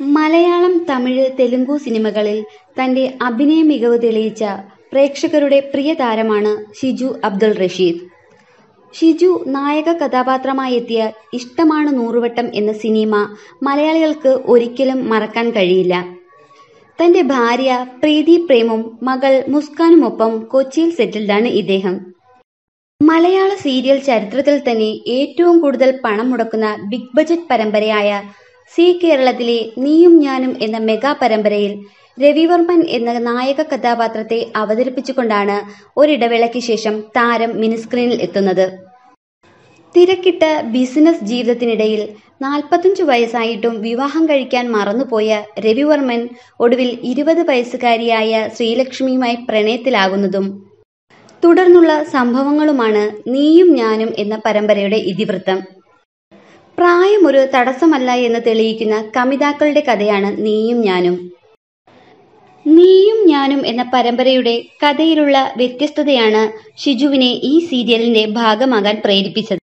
മലയാളം തമിഴ് തെലുങ്കു സിനിമകളിൽ തന്റെ അഭിനയ മികവ് തെളിയിച്ച പ്രേക്ഷകരുടെ പ്രിയ താരമാണ് ഷിജു അബ്ദുൾ റഷീദ്. ഷിജു നായക കഥാപാത്രമായി എത്തിയ ഇഷ്ടമാണ് നൂറുവട്ടം എന്ന സിനിമ മലയാളികൾക്ക് ഒരിക്കലും മറക്കാൻ കഴിയില്ല. തന്റെ ഭാര്യ പ്രീതി പ്രേമും മകൾ മുസ്കാനുമൊപ്പം കൊച്ചിയിൽ സെറ്റിൽഡാണ് ഇദ്ദേഹം. മലയാള സീരിയൽ ചരിത്രത്തിൽ തന്നെ ഏറ്റവും കൂടുതൽ പണം മുടക്കുന്ന ബിഗ് ബജറ്റ് പരമ്പരയായ സി കേരളത്തിലെ നീയും ഞാനും എന്ന മെഗാ പരമ്പരയിൽ രവിവർമ്മൻ എന്ന നായക കഥാപാത്രത്തെ അവതരിപ്പിച്ചുകൊണ്ടാണ് ഒരിടവേളയ്ക്ക് ശേഷം താരം മിനിസ്ക്രീനിൽ എത്തുന്നത്. തിരക്കിട്ട ബിസിനസ് ജീവിതത്തിനിടയിൽ നാൽപ്പത്തഞ്ചു വയസ്സായിട്ടും വിവാഹം കഴിക്കാൻ മറന്നുപോയ രവിവർമ്മൻ ഒടുവിൽ ഇരുപത് വയസ്സുകാരിയായ ശ്രീലക്ഷ്മിയുമായി പ്രണയത്തിലാകുന്നതും തുടർന്നുള്ള സംഭവങ്ങളുമാണ് നീയും ഞാനും എന്ന പരമ്പരയുടെ ഇതിവൃത്തം. പ്രായം ഒരു തടസ്സമല്ല എന്ന് തെളിയിക്കുന്ന കമിതാക്കളുടെ കഥയാണ് നീയും ഞാനും. നീയും ഞാനും എന്ന പരമ്പരയുടെ കഥയിലുള്ള വ്യത്യസ്തതയാണ് ഷിജുവിനെ ഈ സീരിയലിന്റെ ഭാഗമാകാൻ പ്രേരിപ്പിച്ചത്.